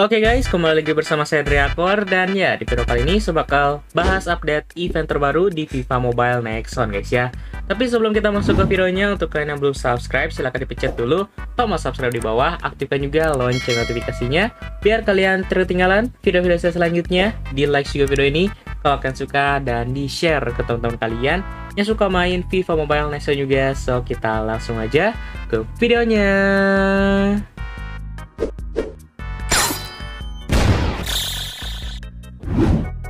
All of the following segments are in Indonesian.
Oke guys, kembali lagi bersama saya Driakor dan ya di video kali ini saya bakal bahas update event terbaru di FIFA Mobile Nexon guys ya. Tapi sebelum kita masuk ke videonya, untuk kalian yang belum subscribe silahkan dipencet dulu tombol subscribe di bawah, aktifkan juga lonceng notifikasinya biar kalian terketinggalan video-video saya selanjutnya. Di like juga video ini kalau kalian suka dan di share ke teman-teman kalian yang suka main FIFA Mobile Nexon juga. So kita langsung aja ke videonya.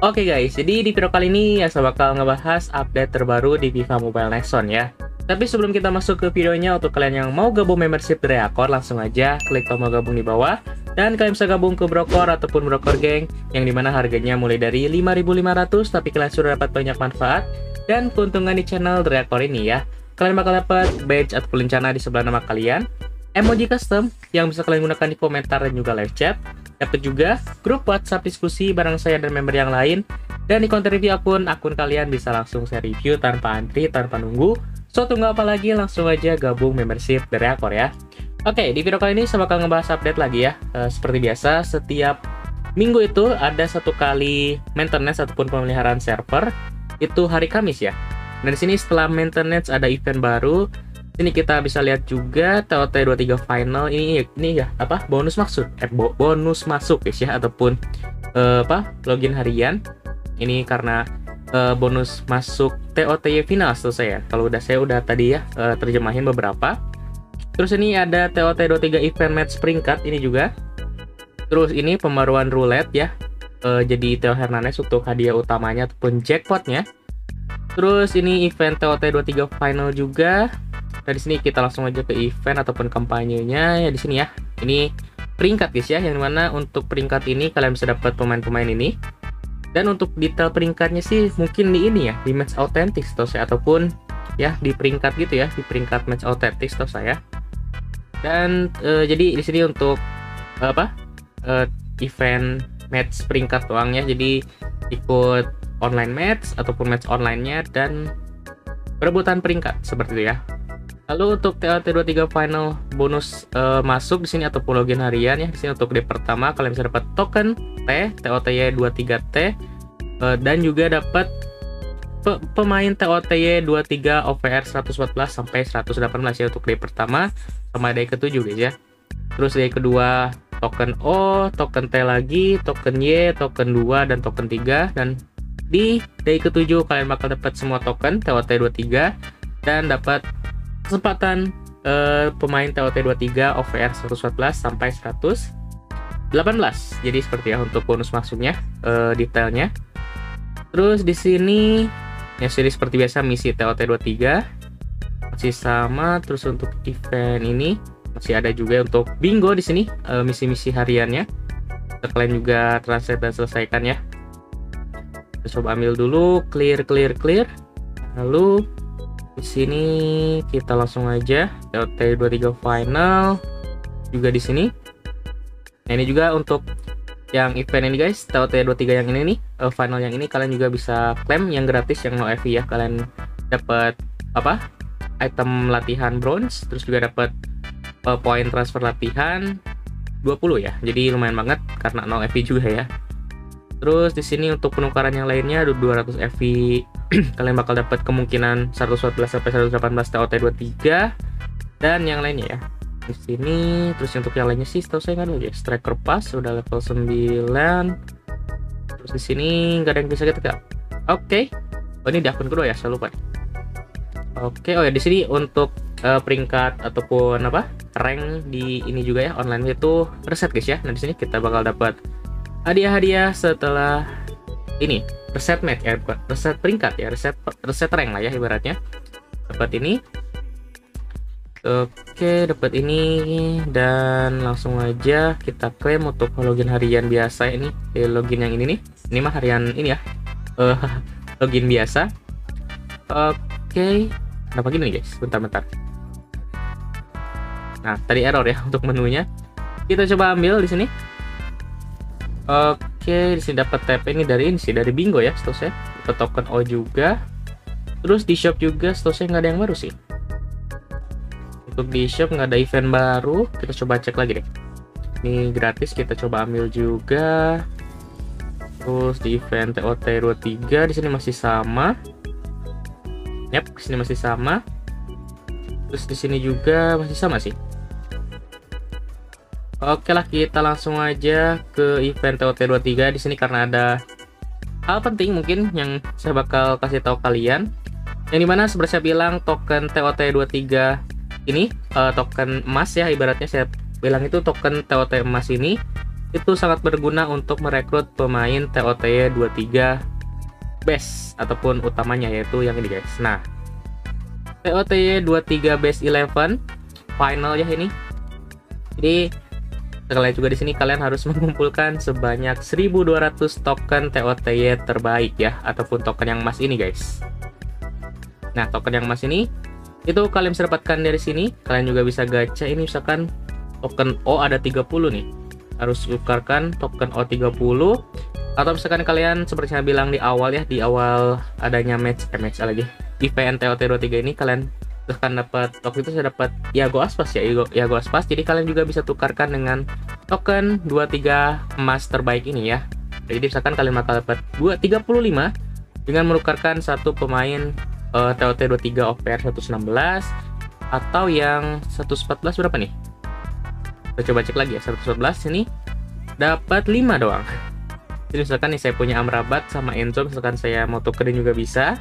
Oke okay guys, jadi di video kali ini ya saya bakal ngebahas update terbaru di FIFA Mobile Nexon ya. Tapi sebelum kita masuk ke videonya, untuk kalian yang mau gabung membership dari Akor, langsung aja klik tombol gabung di bawah. Dan kalian bisa gabung ke Brokor ataupun Brokor Geng, yang di mana harganya mulai dari 5.500, tapi kalian sudah dapat banyak manfaat dan keuntungan di channel dari Akor ini ya. Kalian bakal dapat badge ataupun lencana di sebelah nama kalian, emoji custom yang bisa kalian gunakan di komentar dan juga live chat, Dapat juga grup WhatsApp diskusi bareng saya dan member yang lain. Dan di konten review akun, akun kalian bisa langsung saya review tanpa antri, tanpa nunggu. So, tunggu apa lagi? Langsung aja gabung membership dari Akor ya. Oke, di video kali ini saya bakal ngebahas update lagi ya. E, seperti biasa, setiap minggu itu ada satu kali maintenance ataupun pemeliharaan server. Itu hari Kamis ya. Dan di sini setelah maintenance ada event baru ini kita bisa lihat juga TOT 23 final. Ini ini ya apa? Bonus maksud? Eh bonus masuk guys ya. Ataupun uh, apa? Login harian. Ini karena uh, bonus masuk TOTY final selesai ya kalau udah saya udah tadi ya uh, terjemahin beberapa. Terus ini ada TOT 23 event match peringkat ini juga. Terus ini pembaruan roulette ya. Uh, jadi Theo Hernandez untuk hadiah utamanya ataupun jackpotnya. Terus ini event TOT 23 final juga Nah, di sini kita langsung aja ke event ataupun kampanyenya ya di sini ya. Ini peringkat guys ya, yang mana untuk peringkat ini kalian bisa dapat pemain-pemain ini. Dan untuk detail peringkatnya sih mungkin di ini ya, di match authentic atau saya ataupun ya di peringkat gitu ya, di peringkat match authentic atau saya. Dan uh, jadi di sini untuk apa? Uh, event match peringkat doang ya. Jadi ikut online match ataupun match onlinenya dan perebutan peringkat seperti itu ya. Lalu untuk TLT23 final bonus uh, masuk di sini ataupun login harian ya. Di sini untuk day pertama kalian bisa dapat token T, TOTY 23T uh, dan juga dapat pe pemain TOTY 23 OVR 114 sampai 118 ya untuk day pertama sama day ketujuh guys ya. Terus day kedua token O, token T lagi, token Y, token 2 dan token 3 dan di day ketujuh kalian bakal dapat semua token TOT 23 dan dapat kesempatan uh, pemain TOT 23 OVR 114 sampai 118. Jadi seperti ya untuk bonus masuknya uh, detailnya. Terus di sini ya seri seperti biasa misi TOT 23 masih sama terus untuk event ini masih ada juga untuk bingo di sini uh, misi-misi hariannya. Kalian juga translate dan selesaikan ya. Coba ambil dulu clear clear clear. Lalu di sini kita langsung aja LT23 final juga di sini. Nah, ini juga untuk yang event ini guys, TOT23 yang ini nih, uh, final yang ini kalian juga bisa klaim yang gratis yang no EV ya. Kalian dapat apa? Item latihan bronze, terus juga dapat uh, poin transfer latihan 20 ya. Jadi lumayan banget karena no EV juga ya. Terus di sini untuk penukaran yang lainnya ada 200 EV kalian bakal dapat kemungkinan 114 sampai 118 TOT 23 dan yang lainnya ya. Di sini terus untuk yang lainnya sih setahu saya nggak ada ya. Striker Pass udah level 9. Terus di sini nggak ada yang bisa kita Oke. Okay. Oh ini di akun kedua ya, saya lupa. Oke, okay. oh ya di sini untuk uh, peringkat ataupun apa rank di ini juga ya online itu reset guys ya. Nah di sini kita bakal dapat hadiah-hadiah setelah ini reset match ya bukan reset peringkat ya reset reset rank lah ya ibaratnya. Dapat ini. Oke dapat ini dan langsung aja kita klaim untuk login harian biasa ini eh, login yang ini nih. Ini mah harian ini ya uh, login biasa. Oke kenapa gini guys? Bentar-bentar nah tadi error ya untuk menunya. Kita coba ambil di sini Oke, di sini dapat TP ini dari ini sih dari Bingo ya, setahu saya. Token O juga. Terus di shop juga, setahu nggak ada yang baru sih. Untuk di shop nggak ada event baru. Kita coba cek lagi deh. Ini gratis kita coba ambil juga. Terus di event TOT 23 di sini masih sama. Yap, di sini masih sama. Terus di sini juga masih sama sih. Oke lah, kita langsung aja ke event TOT 23 di sini karena ada hal penting mungkin yang saya bakal kasih tahu kalian. Yang di mana seperti saya bilang token TOT 23 ini uh, token emas ya ibaratnya saya bilang itu token TOT emas ini itu sangat berguna untuk merekrut pemain TOT 23 base ataupun utamanya yaitu yang ini guys. Nah, TOT 23 base 11 final ya ini. Jadi kalian juga di sini kalian harus mengumpulkan sebanyak 1200 token TOTY terbaik ya ataupun token yang emas ini guys. Nah, token yang emas ini itu kalian bisa dapatkan dari sini. Kalian juga bisa gacha ini misalkan token O ada 30 nih harus tukarkan token O30 atau misalkan kalian seperti saya bilang di awal ya di awal adanya match eh, match lagi event TOT23 ini kalian akan dapat waktu itu saya dapat Yago Aspas ya Yago, Yago Aspas. Jadi kalian juga bisa tukarkan dengan token 23 emas terbaik ini ya. Jadi misalkan kalian bakal dapat 235 dengan menukarkan satu pemain uh, TOT23 OPR 116 atau yang 114 berapa nih? Kita coba cek lagi ya 111 ini dapat 5 doang. Jadi misalkan nih saya punya Amrabat sama Enzo misalkan saya mau tukerin juga bisa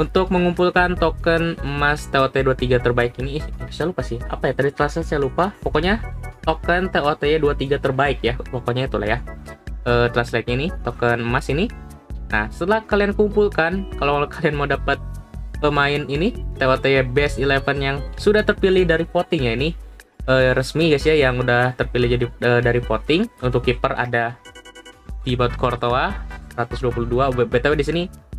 untuk mengumpulkan token emas TOT23 terbaik ini saya lupa sih. Apa ya? Tadi terasa saya lupa. Pokoknya token TOT 23 terbaik ya. Pokoknya itulah ya. Uh, translate ini token emas ini. Nah setelah kalian kumpulkan kalau kalian mau dapat pemain ini TOT best 11 yang sudah terpilih dari voting ya ini uh, resmi guys ya yang udah terpilih jadi uh, dari voting. Untuk kiper ada Thibaut Courtois 122 btw di sini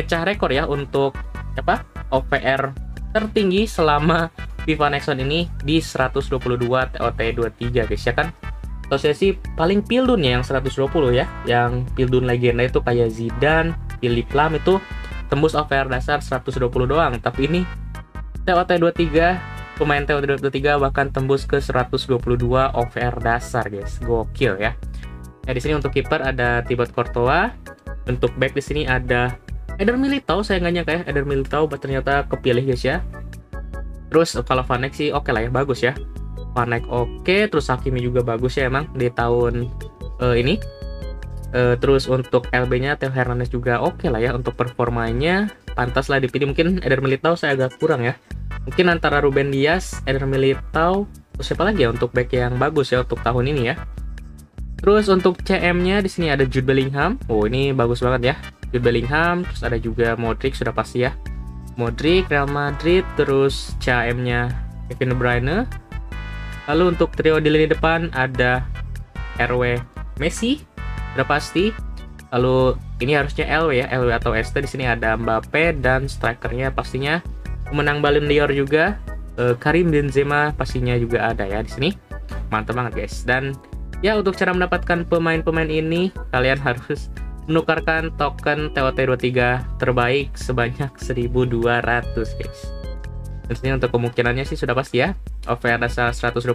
pecah rekor ya untuk apa OPR tertinggi selama FIFA Next One ini di 122 TOT 23 guys ya kan? Sih paling pildun ya yang 120 ya yang pildun legenda itu kayak Zidane, Philip Lam itu tembus OPR dasar 120 doang. Tapi ini TOT 23 pemain TO23 bahkan tembus ke 122 OVR dasar guys. Gokil ya. Nah di sini untuk kiper ada Thibaut Courtois. Untuk back di sini ada Eder Militao saya nggak nyangka ya Eder Militao ternyata kepilih guys ya terus kalau Vanek sih oke okay lah ya bagus ya Vanek oke okay, terus Hakimi juga bagus ya emang di tahun uh, ini uh, terus untuk LB-nya Theo Hernandez juga oke okay lah ya untuk performanya pantas lah dipilih mungkin Eder Militao saya agak kurang ya mungkin antara Ruben Dias, Eder Militao, terus siapa lagi ya untuk back yang bagus ya untuk tahun ini ya. Terus untuk CM-nya di sini ada Jude Bellingham. Oh, ini bagus banget ya. Jude Bellingham, terus ada juga Modric sudah pasti ya. Modric, Real Madrid, terus CM-nya Kevin De Bruyne. Lalu untuk trio di lini depan ada RW Messi, sudah pasti. Lalu ini harusnya LW ya, LW atau ST di sini ada Mbappe dan strikernya pastinya pemenang Ballon d'Or juga uh, Karim Benzema pastinya juga ada ya di sini. Mantap banget guys. Dan ya untuk cara mendapatkan pemain-pemain ini kalian harus menukarkan token TOT23 terbaik sebanyak 1200 guys. Sini untuk kemungkinannya sih sudah pasti ya. OVR dasar 122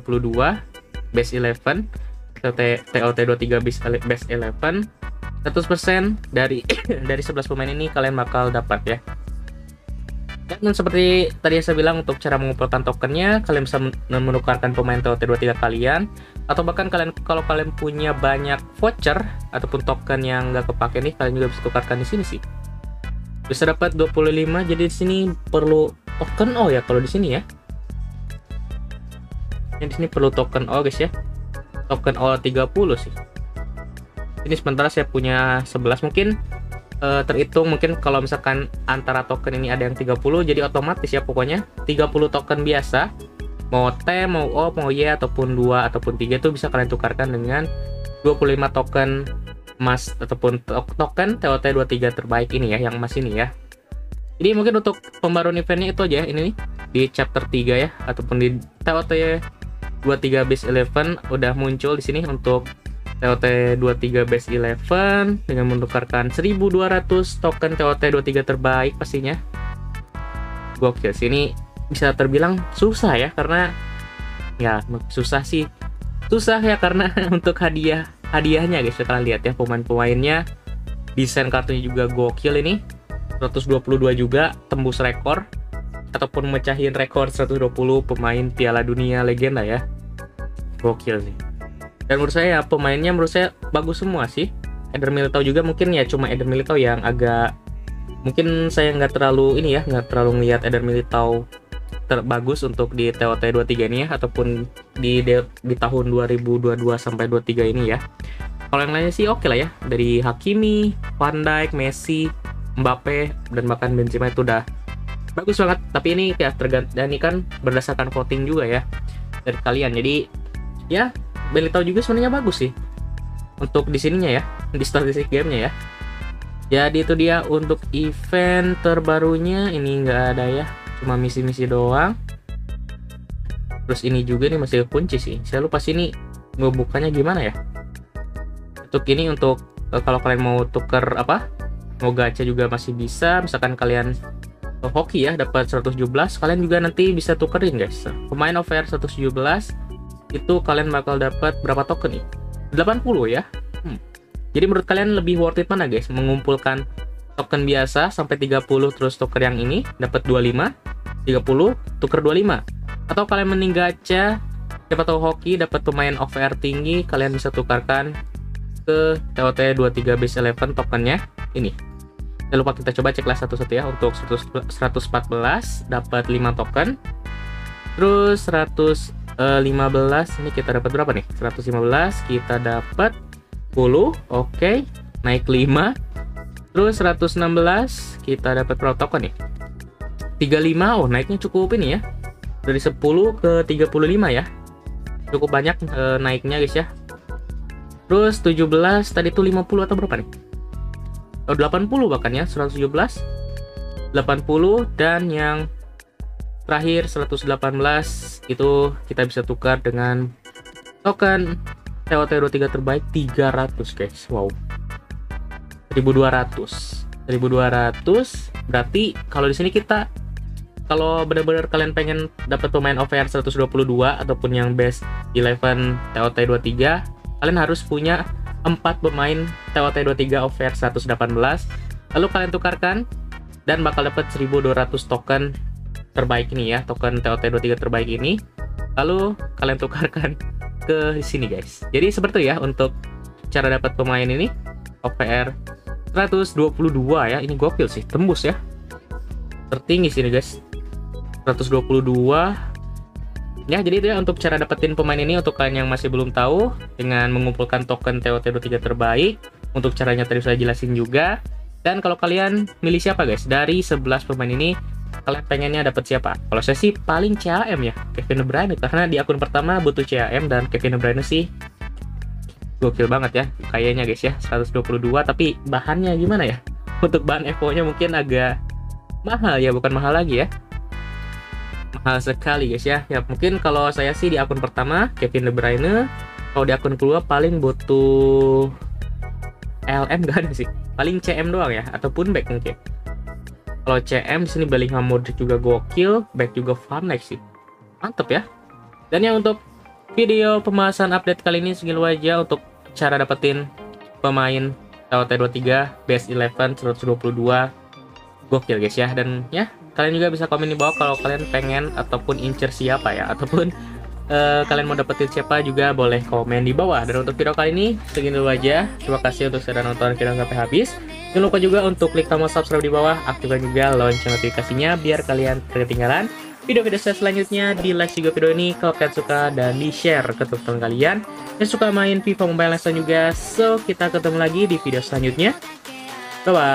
base 11 TOT23 base 11 100% dari dari 11 pemain ini kalian bakal dapat ya dan seperti tadi saya bilang untuk cara mengumpulkan tokennya, kalian bisa menukarkan pemain TOT23 kalian atau bahkan kalian kalau kalian punya banyak voucher ataupun token yang nggak kepake nih, kalian juga bisa tukarkan di sini sih. Bisa dapat 25, jadi di sini perlu token O ya kalau di sini ya. Ini di sini perlu token O guys ya. Token O 30 sih. Ini sementara saya punya 11 mungkin uh, terhitung mungkin kalau misalkan antara token ini ada yang 30 jadi otomatis ya pokoknya 30 token biasa mau T, mau O, mau Y ataupun 2 ataupun 3 itu bisa kalian tukarkan dengan 25 token emas ataupun token TOT 23 terbaik ini ya yang emas ini ya jadi mungkin untuk pembaruan eventnya itu aja ya, ini nih di chapter 3 ya ataupun di TOT 23 base 11 udah muncul di sini untuk TOT 23 base 11 dengan menukarkan 1200 token TOT 23 terbaik pastinya. Gokil sih ini bisa terbilang susah ya karena ya susah sih. Susah ya karena untuk hadiah hadiahnya guys kalian lihat ya pemain-pemainnya. Desain kartunya juga gokil ini. 122 juga tembus rekor. Ataupun mecahin rekor 120 pemain Piala Dunia legenda ya. Gokil sih dan menurut saya pemainnya menurut saya bagus semua sih. Eder Militao juga mungkin ya cuma Eder Militao yang agak mungkin saya nggak terlalu ini ya nggak terlalu ngeliat Eder Militao terbagus untuk di TOT 23 ini ya ataupun di di, tahun 2022 sampai 23 ini ya. Kalau yang lainnya sih oke okay lah ya. Dari Hakimi, Van Dijk, Messi, Mbappe dan bahkan Benzema itu udah bagus banget. Tapi ini ya tergantung dan ini kan berdasarkan voting juga ya dari kalian. Jadi ya Militao juga sebenarnya bagus sih untuk di sininya ya di statistik gamenya ya. Jadi itu dia untuk event terbarunya ini nggak ada ya cuma misi-misi doang. Terus ini juga nih masih kunci sih. Saya lupa sini ngebukanya gimana ya. Untuk ini untuk uh, kalau kalian mau tuker apa mau gacha juga masih bisa. Misalkan kalian uh, hoki ya dapat 117 kalian juga nanti bisa tukerin guys. Pemain offer 117 itu kalian bakal dapat berapa token nih? 80 ya? Hmm. jadi menurut kalian lebih worth it mana guys mengumpulkan token biasa sampai 30 terus tuker yang ini dapat 25 30 tuker 25 atau kalian mending gacha siapa tahu hoki dapat pemain OVR tinggi kalian bisa tukarkan ke TOT 23 base 11 tokennya ini. Jangan lupa kita coba cek satu-satu ya untuk 114 dapat 5 token. Terus 115 ini kita dapat berapa nih? 115 kita dapat 10 oke okay. naik 5 Terus 116 kita dapat token nih? 35, oh naiknya cukup ini ya. Dari 10 ke 35 ya. Cukup banyak e, naiknya guys ya. Terus 17 tadi itu 50 atau berapa nih? Oh 80 bahkan ya, 117. 80 dan yang terakhir 118 itu kita bisa tukar dengan token TOT 3 terbaik 300 guys. Wow. 1200 1200 berarti kalau di sini kita kalau benar-benar kalian pengen dapat pemain OVR 122 ataupun yang best 11 TOT 23 kalian harus punya 4 pemain TOT 23 OVR 118 lalu kalian tukarkan dan bakal dapat 1200 token terbaik ini ya token TOT 23 terbaik ini. Lalu kalian tukarkan ke sini guys. Jadi seperti ya untuk cara dapat pemain ini OVR 122 ya. Ini gokil sih tembus ya. Tertinggi sini guys. 122 ya jadi itu ya untuk cara dapetin pemain ini untuk kalian yang masih belum tahu dengan mengumpulkan token TOT 23 terbaik untuk caranya tadi saya jelasin juga. Dan kalau kalian milih siapa guys? Dari 11 pemain ini kalian pengennya dapat siapa? Kalau saya sih paling CAM ya Kevin De karena di akun pertama butuh CAM dan Kevin De sih gokil banget ya kayaknya guys ya 122 tapi bahannya gimana ya? Untuk bahan Evo nya mungkin agak mahal ya bukan mahal lagi ya. Mahal sekali guys ya. Ya mungkin kalau saya sih di akun pertama Kevin De Bruyne kalau di akun kedua paling butuh LM gak ada sih. Paling CM doang ya ataupun back mungkin. Kalau CM sini Bellingham Modric juga gokil back juga Dijk sih. Mantep ya. Dan yang untuk Video pembahasan update kali ini segitu aja untuk cara dapetin pemain TOT23 Best 11 122 gokil guys ya. Dan ya kalian juga bisa komen di bawah kalau kalian pengen ataupun incer siapa ya ataupun uh, kalian mau dapetin siapa juga boleh komen di bawah. Dan untuk video kali ini segitu aja terima kasih untuk sudah nonton video sampai habis. Jangan lupa juga untuk klik tombol subscribe di bawah aktifkan juga lonceng notifikasinya biar kalian ketinggalan video-video saya selanjutnya, di like juga video ini kalau kalian suka dan di share ke teman kalian yang suka main FIFA Mobile Legends juga. So, kita ketemu lagi di video selanjutnya. Bye-bye.